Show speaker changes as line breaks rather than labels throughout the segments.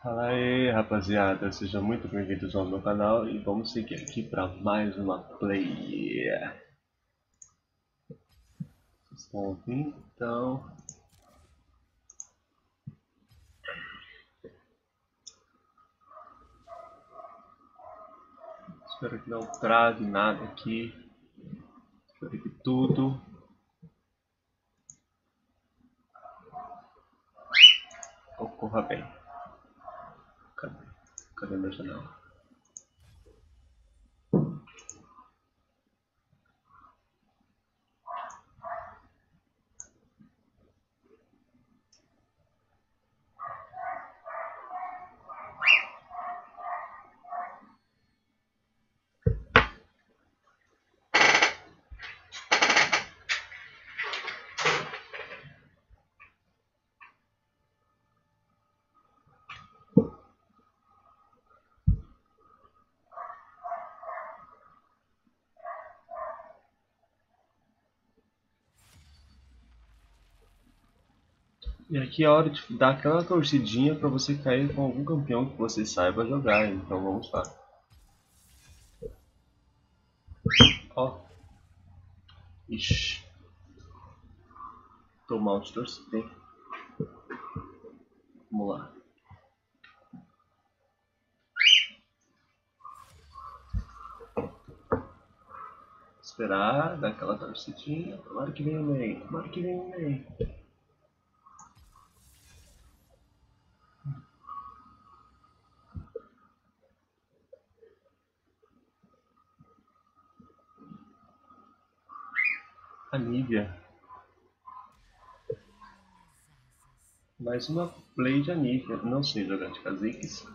Fala aí rapaziada, sejam muito bem-vindos ao meu canal e vamos seguir aqui para mais uma play. Vocês estão ouvindo? Então... Espero que não trave nada aqui. Espero que tudo ocorra bem. Cadê? Cadê minha janela? E aqui é a hora de dar aquela torcidinha para você cair com algum campeão que você saiba jogar. Então vamos lá. Ó. Ixi. Tô mal de torcida, hein? Vamos lá. Esperar, dar aquela torcidinha. Tomara que venha o meio. Tomara que venha o meio. A Nívia. Mais uma play de Anívia. Não sei jogar de Kha'Zix.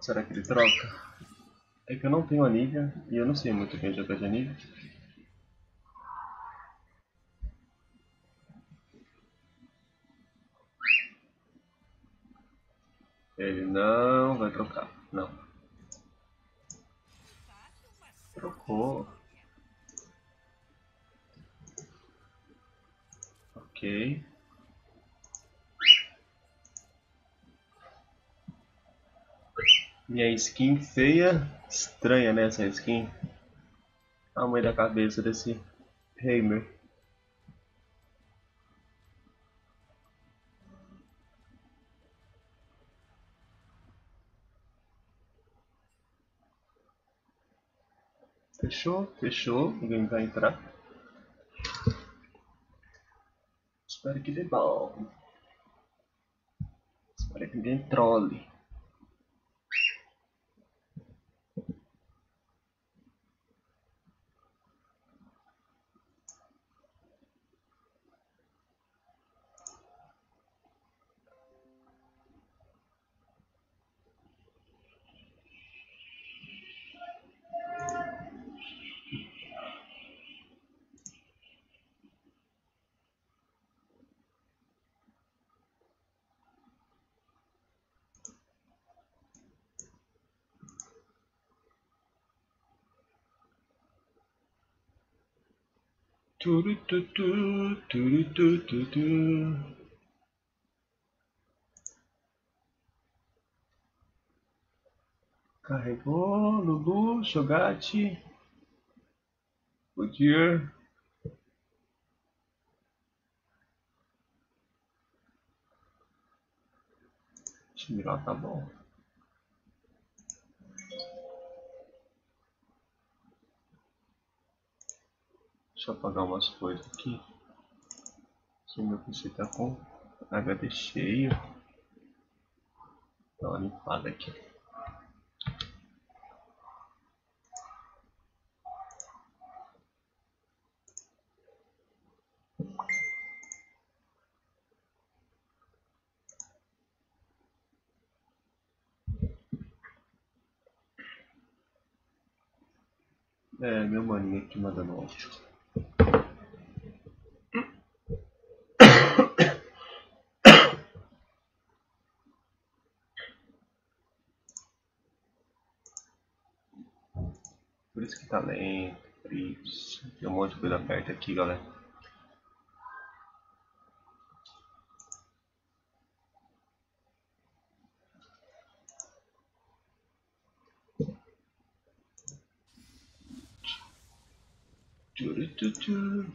Será que ele troca? É que eu não tenho Anívia e eu não sei muito bem jogar de Anívia. Ele não vai trocar, não. Trocou. Ok. Minha skin feia. Estranha, né, essa skin. A mãe da cabeça desse Heimer. Fechou, fechou. Ninguém vai entrar. Espero que dê bom. Espero que ninguém trole. Carregou, Lulu, Shogati, Goodyear. Time lá tá bom. Deixa eu apagar umas coisas aqui. Aqui meu PC tá com HD cheio. Dá uma limpada aqui. É, meu maninho aqui mandando áudio. Por isso que tá lento, por isso. Tem um monte de coisa aberta aqui, galera.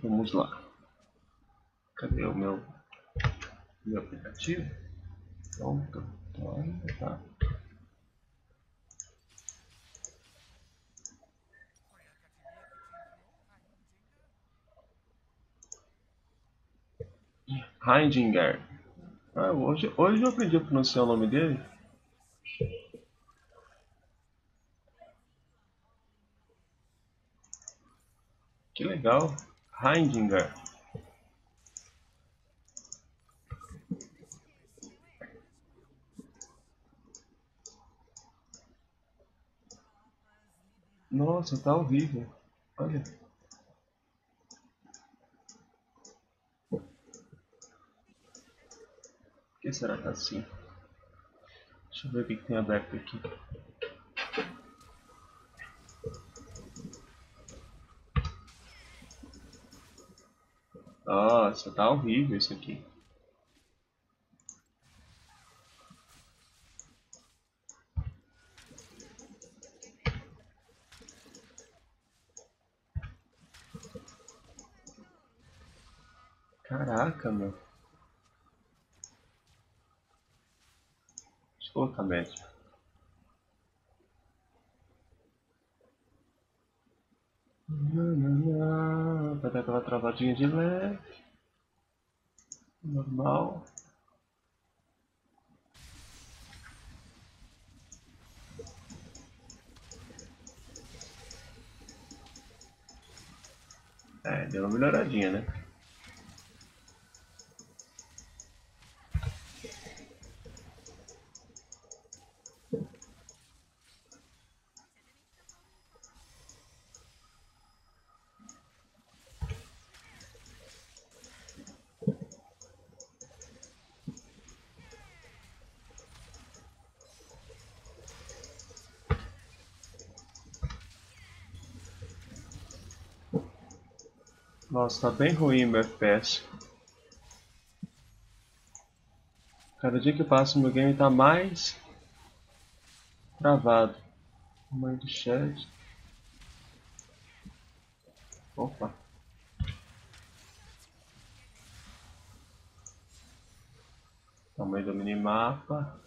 Vamos lá. Cadê o meu, meu aplicativo? Pronto. Tá. Heidinger. Ah, hoje, hoje eu aprendi a pronunciar o nome dele. Que legal. Heidinger. Nossa, tá horrível. Olha. Por que será que tá assim? Deixa eu ver o que tem aberto aqui. Nossa, tá horrível isso aqui. Caraca, meu. Deixa eu colocar médio. Vai dar aquela travadinha de leve. Normal. É, deu uma melhoradinha, né? Nossa, tá bem ruim meu FPS. Cada dia que passa meu game tá mais travado. Tamanho do chat. Opa. Tamanho do minimapa.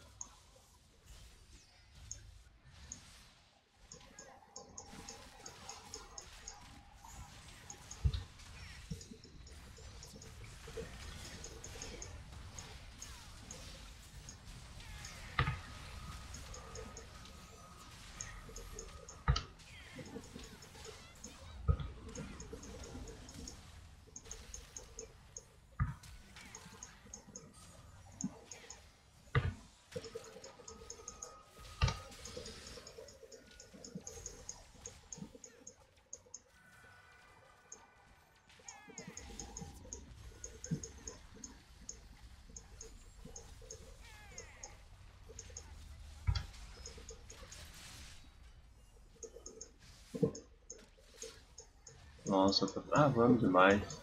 Nossa, tá travando demais.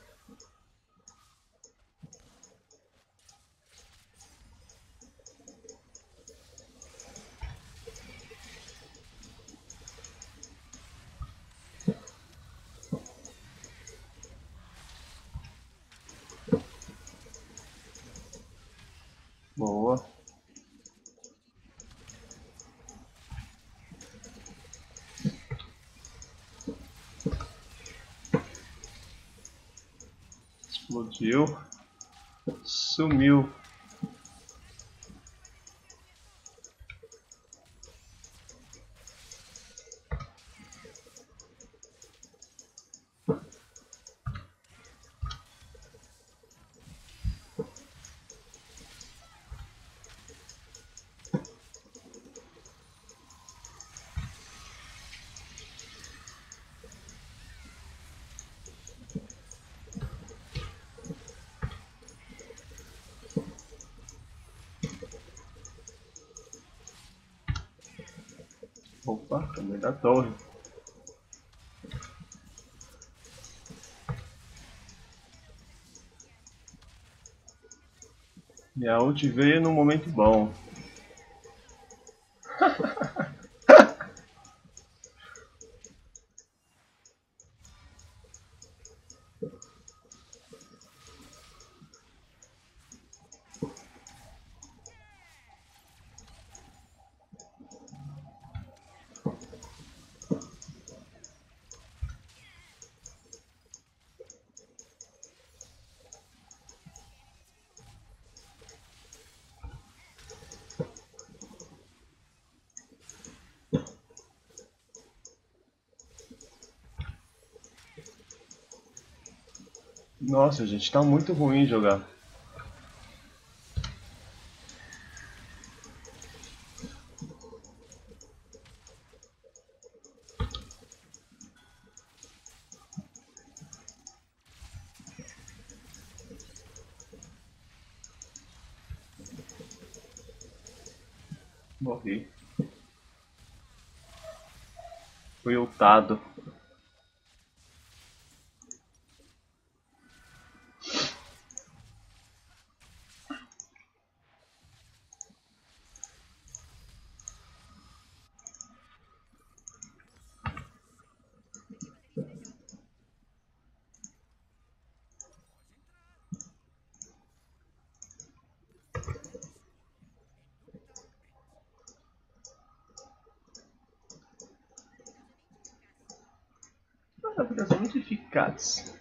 Boa. Explodiu. Sumiu. Opa, também da torre. Minha ult veio num momento bom. Nossa, gente, tá muito ruim jogar. Morri. Fui ultado. Rápidas muito eficazes.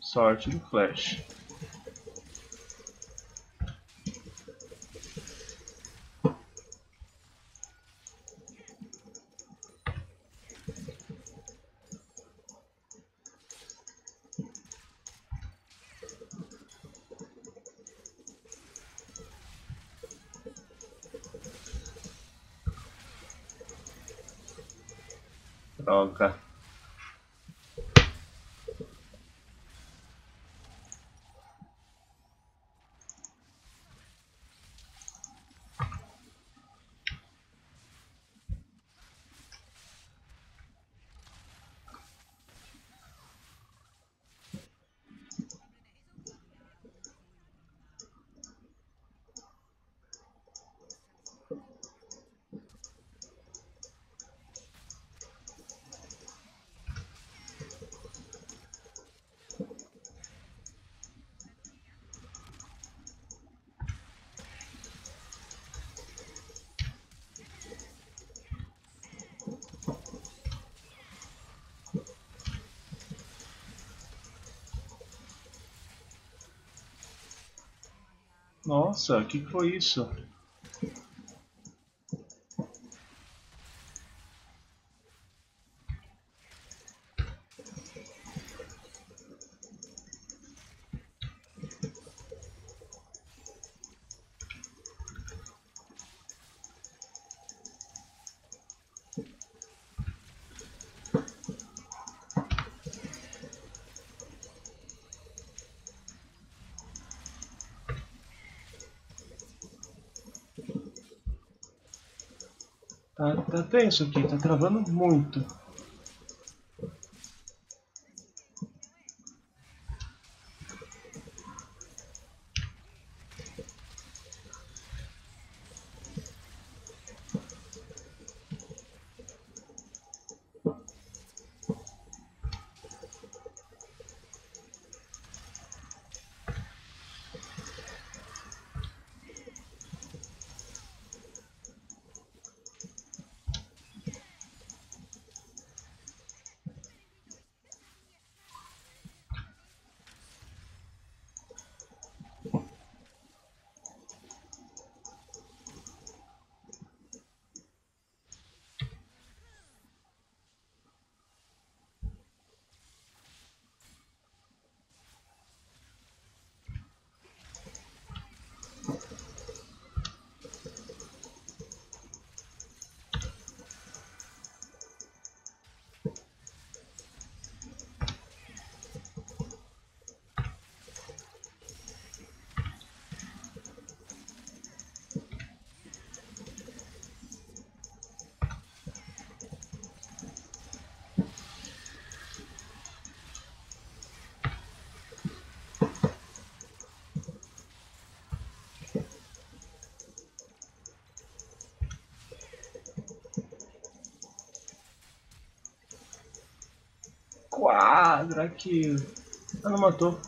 Sorte do Flash. ok Nossa, o que foi isso? Tá, tá tenso aqui, tá travando muito. quadra que ela não matou.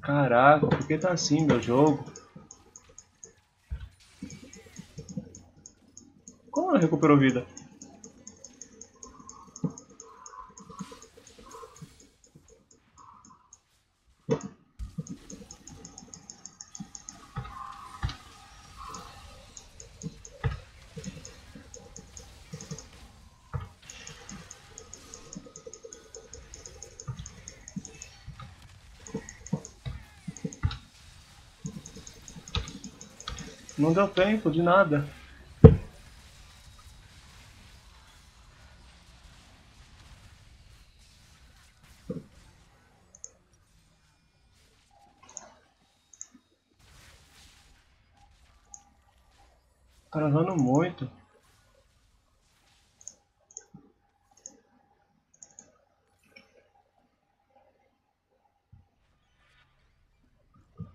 Caraca, por que tá assim meu jogo? Como ela recuperou vida? Não deu tempo de nada. Tá errando muito.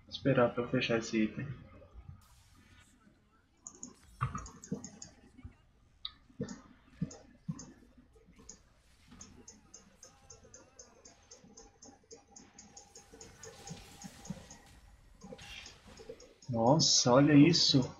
Esperar para fechar esse item. Nossa, olha isso.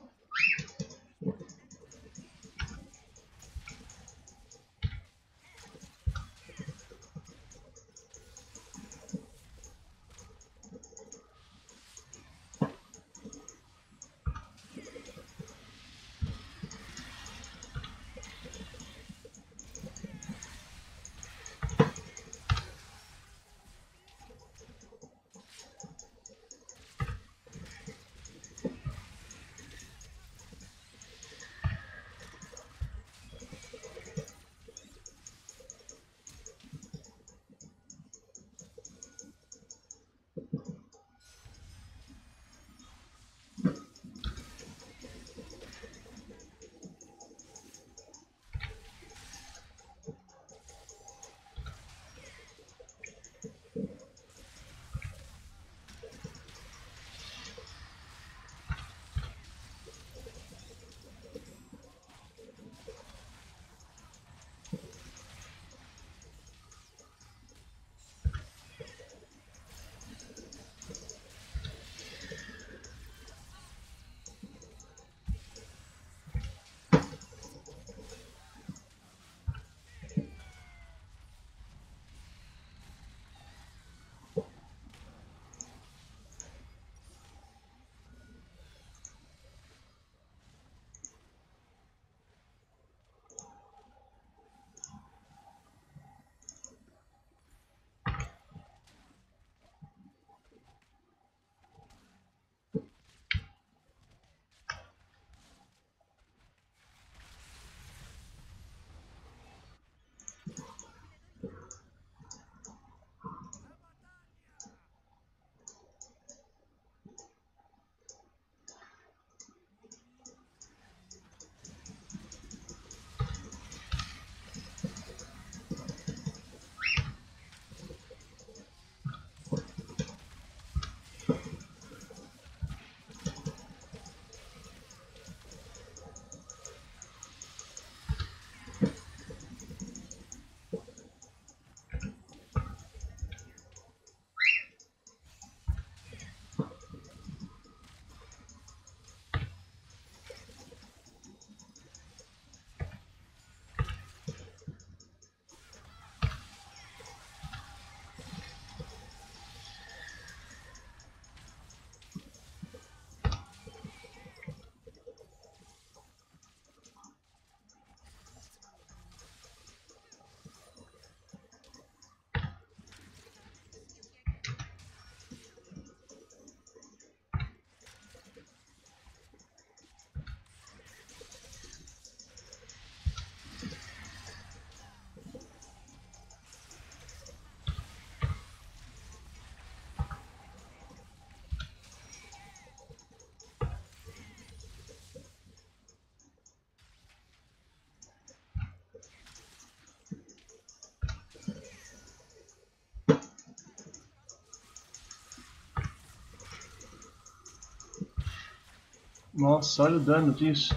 Nossa, olha o dano disso.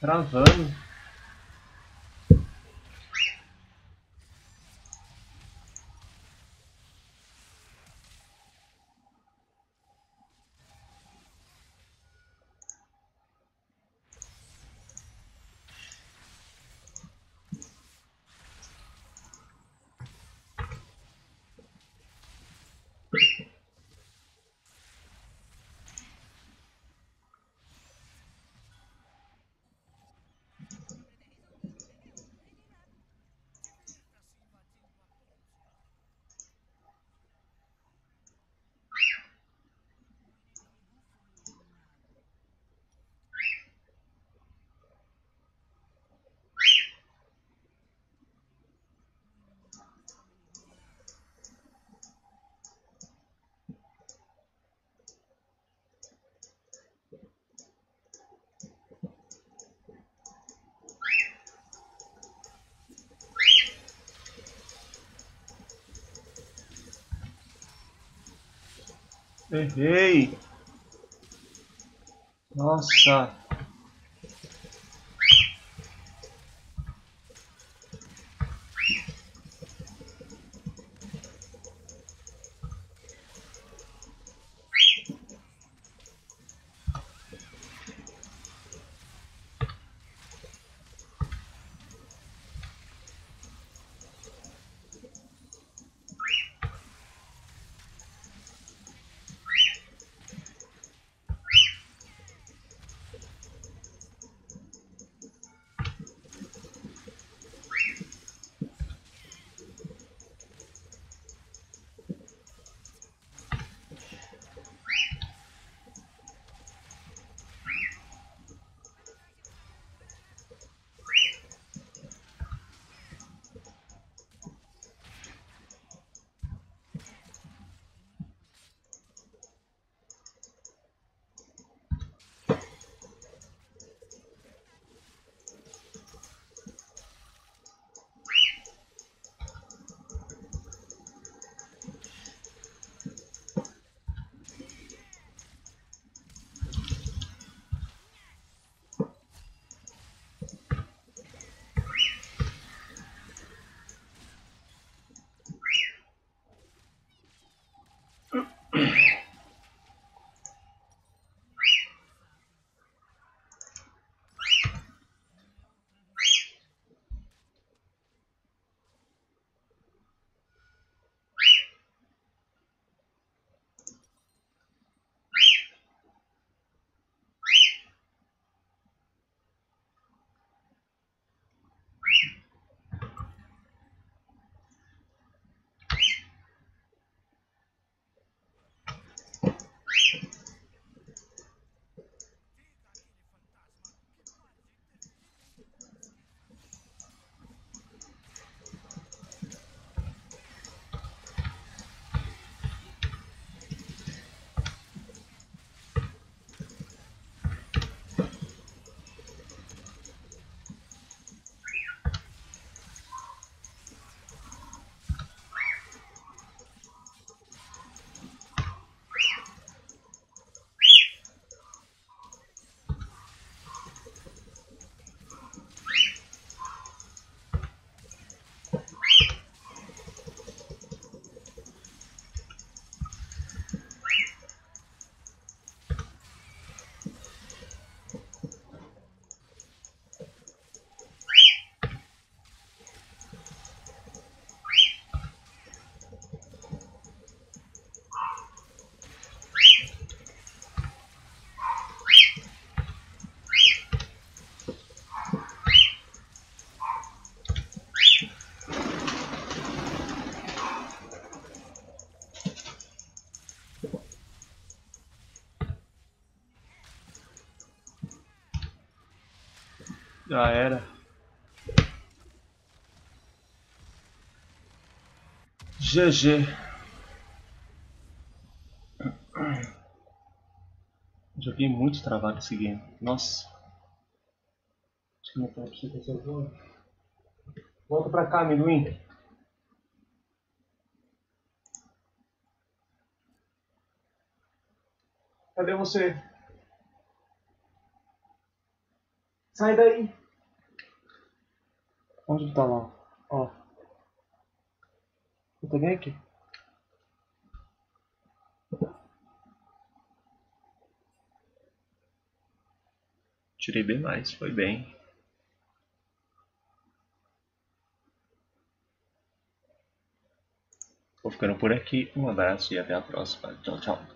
Travando. Errei! Nossa! Já era. GG. Joguei muito travado esse game. Nossa. Acho que não tá possível Volta pra cá, amendoim. Cadê você? Sai daí. Onde ele tá lá? Ó. Eu tô bem aqui. Tirei bem mais, foi bem. Vou ficando por aqui. Um abraço e até a próxima. Tchau, tchau.